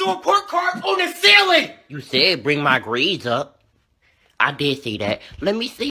the report card on the ceiling! You said bring my grades up. I did see that. Let me see.